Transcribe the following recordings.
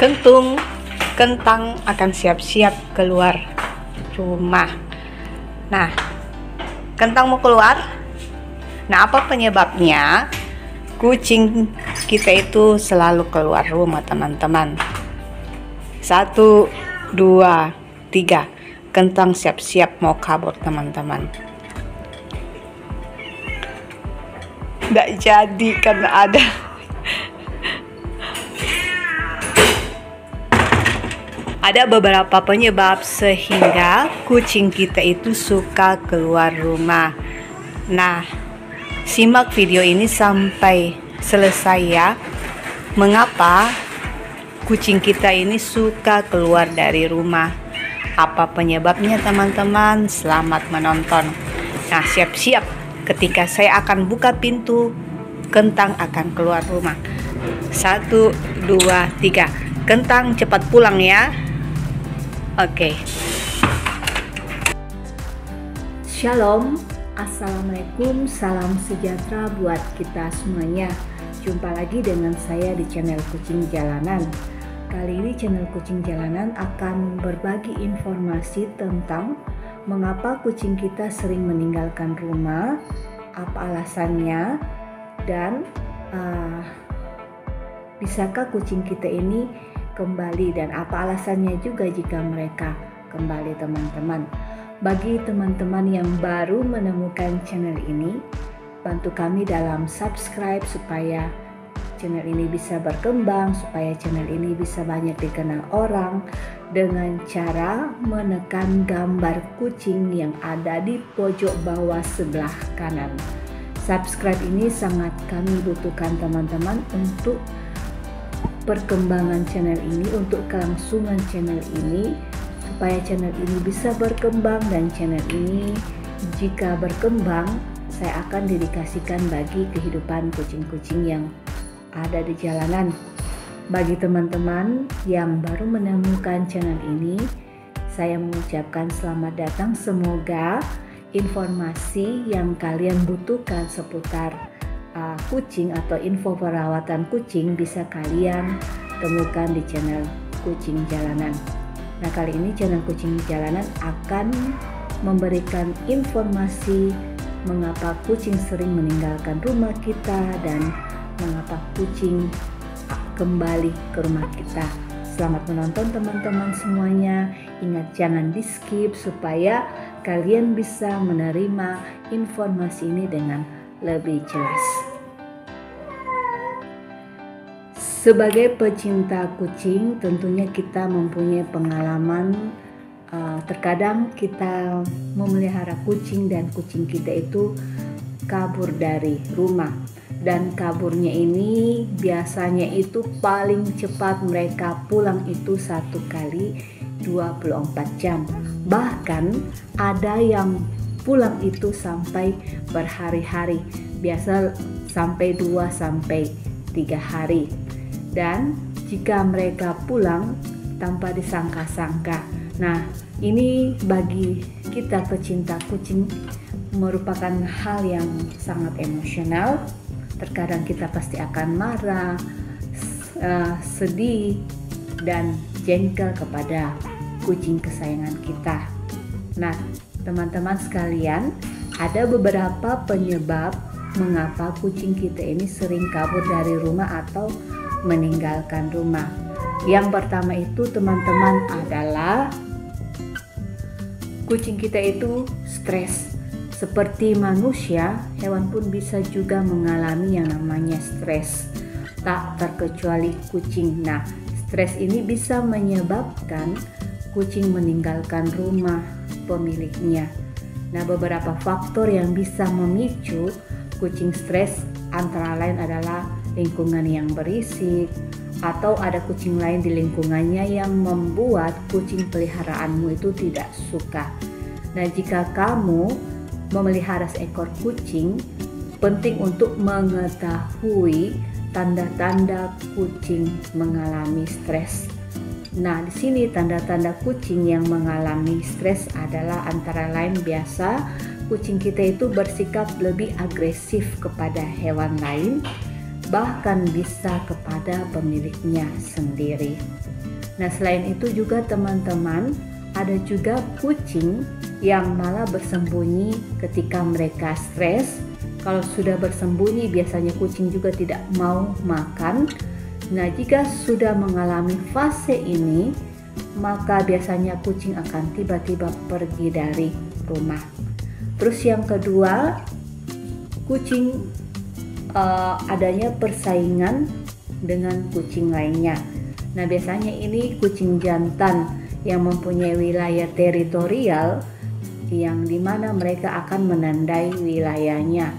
kentung. Kentang akan siap-siap keluar rumah. Nah kentang mau keluar? Nah apa penyebabnya? Kucing kita itu selalu keluar rumah teman-teman. Satu dua tiga. Kentang siap-siap mau kabur teman-teman. Tidak jadi karena ada ada beberapa penyebab sehingga kucing kita itu suka keluar rumah. Nah, simak video ini sampai selesai ya. Mengapa kucing kita ini suka keluar dari rumah? Apa penyebabnya teman-teman? Selamat menonton. Nah, siap-siap ketika saya akan buka pintu, kentang akan keluar rumah. Satu, dua, tiga. Kentang cepat pulang ya. Oke. Okay. Shalom, Assalamualaikum, salam sejahtera buat kita semuanya. Jumpa lagi dengan saya di channel Kucing Jalanan. Kali ini channel Kucing Jalanan akan berbagi informasi tentang mengapa kucing kita sering meninggalkan rumah, apa alasannya, dan uh, bisakah kucing kita ini kembali dan apa alasannya juga jika mereka kembali teman-teman. Bagi teman-teman yang baru menemukan channel ini, bantu kami dalam subscribe supaya channel ini bisa berkembang, supaya channel ini bisa banyak dikenal orang dengan cara menekan gambar kucing yang ada di pojok bawah sebelah kanan. Subscribe ini sangat kami butuhkan teman-teman untuk perkembangan channel ini, untuk kelangsungan channel ini, supaya channel ini bisa berkembang dan channel ini jika berkembang saya akan dedikasikan bagi kehidupan kucing-kucing yang ada di jalanan. Bagi teman-teman yang baru menemukan channel ini, saya mengucapkan selamat datang. Semoga informasi yang kalian butuhkan seputar uh, kucing atau info perawatan kucing bisa kalian temukan di channel Kucing Jalanan. Nah, kali ini channel Kucing Jalanan akan memberikan informasi mengapa kucing sering meninggalkan rumah kita dan mengapa kucing kembali ke rumah kita. Selamat menonton teman-teman semuanya. Ingat jangan di skip supaya kalian bisa menerima informasi ini dengan lebih jelas. Sebagai pecinta kucing, tentunya kita mempunyai pengalaman. Uh, terkadang kita memelihara kucing dan kucing kita itu kabur dari rumah dan kaburnya ini biasanya itu paling cepat mereka pulang itu satu kali 24 jam bahkan ada yang pulang itu sampai berhari-hari. Biasa sampai 2 sampai 3 hari. Dan jika mereka pulang tanpa disangka-sangka. Nah ini bagi kita pecinta kucing merupakan hal yang sangat emosional. Terkadang kita pasti akan marah uh, sedih dan jengkel kepada kucing kesayangan kita. Nah Teman-teman sekalian, ada beberapa penyebab mengapa kucing kita ini sering kabur dari rumah atau meninggalkan rumah. Yang pertama itu teman-teman adalah kucing kita itu stres. Seperti manusia, hewan pun bisa juga mengalami yang namanya stres. Tak terkecuali kucing. Nah, stres ini bisa menyebabkan kucing meninggalkan rumah, pemiliknya. Nah, beberapa faktor yang bisa memicu kucing stres antara lain adalah lingkungan yang berisik atau ada kucing lain di lingkungannya yang membuat kucing peliharaanmu itu tidak suka. Nah, jika kamu memelihara seekor kucing, penting untuk mengetahui tanda-tanda kucing mengalami stres Nah, di sini tanda-tanda kucing yang mengalami stres adalah antara lain biasa kucing kita itu bersikap lebih agresif kepada hewan lain, bahkan bisa kepada pemiliknya sendiri. Nah, selain itu juga teman-teman, ada juga kucing yang malah bersembunyi ketika mereka stres. Kalau sudah bersembunyi, biasanya kucing juga tidak mau makan. Nah, jika sudah mengalami fase ini, maka biasanya kucing akan tiba-tiba pergi dari rumah. Terus yang kedua, kucing uh, adanya persaingan dengan kucing lainnya. Nah, biasanya ini kucing jantan yang mempunyai wilayah teritorial yang di mana mereka akan menandai wilayahnya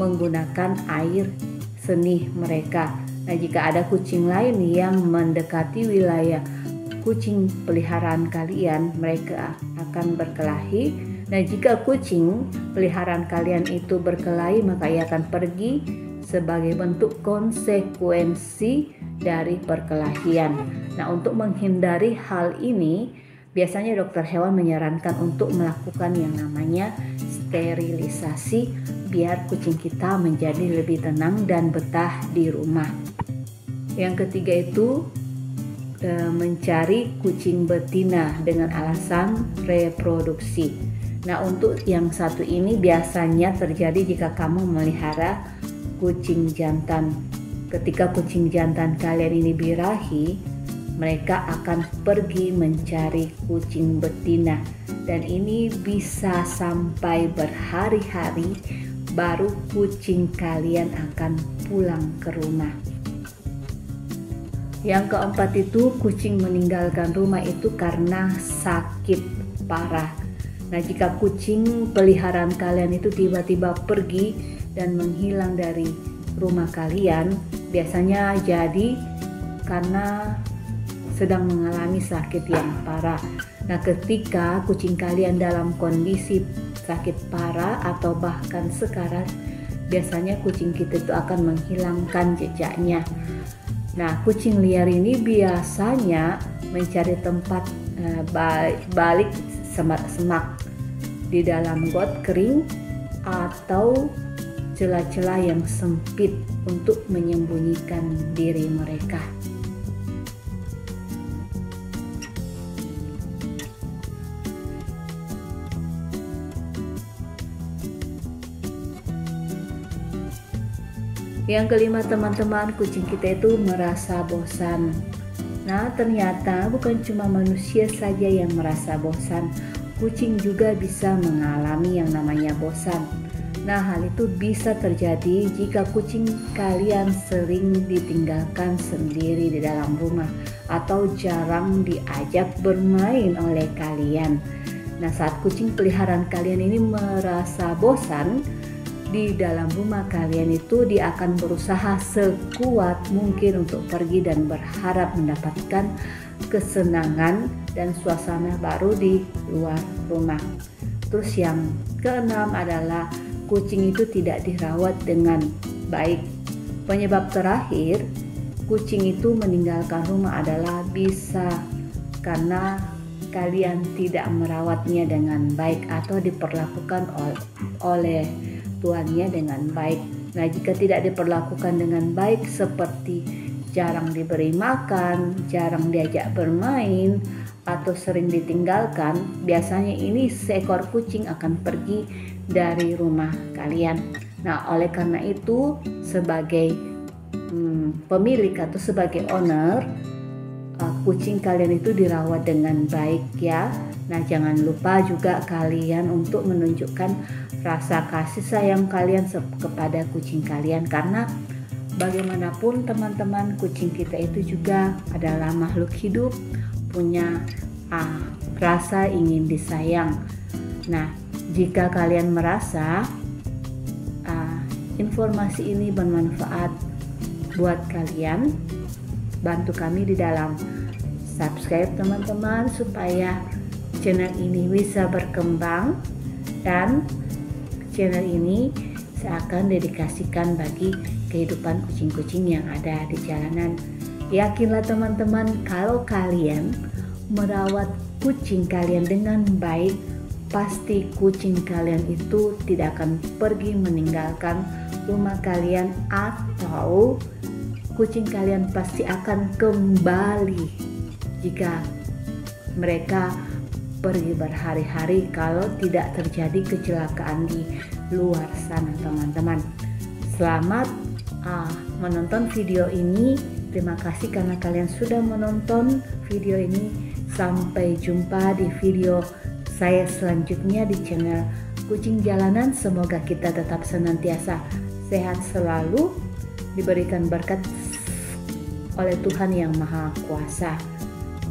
menggunakan air seni mereka. Nah, jika ada kucing lain yang mendekati wilayah kucing peliharaan kalian, mereka akan berkelahi. Nah, jika kucing peliharaan kalian itu berkelahi, maka ia akan pergi sebagai bentuk konsekuensi dari perkelahian. Nah, untuk menghindari hal ini, biasanya dokter hewan menyarankan untuk melakukan yang namanya sterilisasi biar kucing kita menjadi lebih tenang dan betah di rumah. Yang ketiga itu e, mencari kucing betina dengan alasan reproduksi. Nah, untuk yang satu ini biasanya terjadi jika kamu melihara kucing jantan Ketika kucing jantan kalian ini birahi, mereka akan pergi mencari kucing betina dan ini bisa sampai berhari-hari baru kucing kalian akan pulang ke rumah. Yang keempat itu kucing meninggalkan rumah itu karena sakit parah. Nah, jika kucing peliharaan kalian itu tiba-tiba pergi dan menghilang dari rumah kalian, biasanya jadi karena sedang mengalami sakit yang parah. Nah, ketika kucing kalian dalam kondisi sakit parah atau bahkan sekarat, biasanya kucing kita itu akan menghilangkan jejaknya. Nah, kucing liar ini biasanya mencari tempat uh, balik semak-semak di dalam got kering atau celah-celah yang sempit untuk menyembunyikan diri mereka. Yang kelima teman-teman, kucing kita itu merasa bosan. Nah, ternyata bukan cuma manusia saja yang merasa bosan. Kucing juga bisa mengalami yang namanya bosan. Nah, hal itu bisa terjadi jika kucing kalian sering ditinggalkan sendiri di dalam rumah atau jarang diajak bermain oleh kalian. Nah, saat kucing peliharaan kalian ini merasa bosan di dalam rumah kalian itu dia akan berusaha sekuat mungkin untuk pergi dan berharap mendapatkan kesenangan dan suasana baru di luar rumah. Terus yang keenam adalah kucing itu tidak dirawat dengan baik. Penyebab terakhir kucing itu meninggalkan rumah adalah bisa karena kalian tidak merawatnya dengan baik atau diperlakukan oleh tuannya dengan baik. Nah, jika tidak diperlakukan dengan baik seperti jarang diberi makan, jarang diajak bermain, atau sering ditinggalkan, biasanya ini seekor kucing akan pergi dari rumah kalian. Nah, oleh karena itu, sebagai hmm, pemilik atau sebagai owner, uh, kucing kalian itu dirawat dengan baik ya. Nah, jangan lupa juga kalian untuk menunjukkan rasa kasih sayang kalian kepada kucing kalian karena bagaimanapun teman-teman kucing kita itu juga adalah makhluk hidup punya uh, rasa ingin disayang. Nah, jika kalian merasa uh, informasi ini bermanfaat buat kalian, bantu kami di dalam subscribe teman-teman supaya channel ini bisa berkembang dan channel ini saya akan dedikasikan bagi kehidupan kucing-kucing yang ada di jalanan. Yakinlah teman-teman kalau kalian merawat kucing kalian dengan baik, pasti kucing kalian itu tidak akan pergi meninggalkan rumah kalian atau kucing kalian pasti akan kembali jika mereka pergi berhari-hari kalau tidak terjadi kecelakaan di luar sana teman-teman. Selamat uh, menonton video ini. Terima kasih karena kalian sudah menonton video ini. Sampai jumpa di video saya selanjutnya di channel kucing jalanan. Semoga kita tetap senantiasa sehat selalu. Diberikan berkat oleh Tuhan yang Maha Kuasa.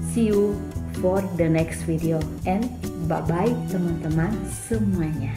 See you for the next video. And bye bye teman-teman semuanya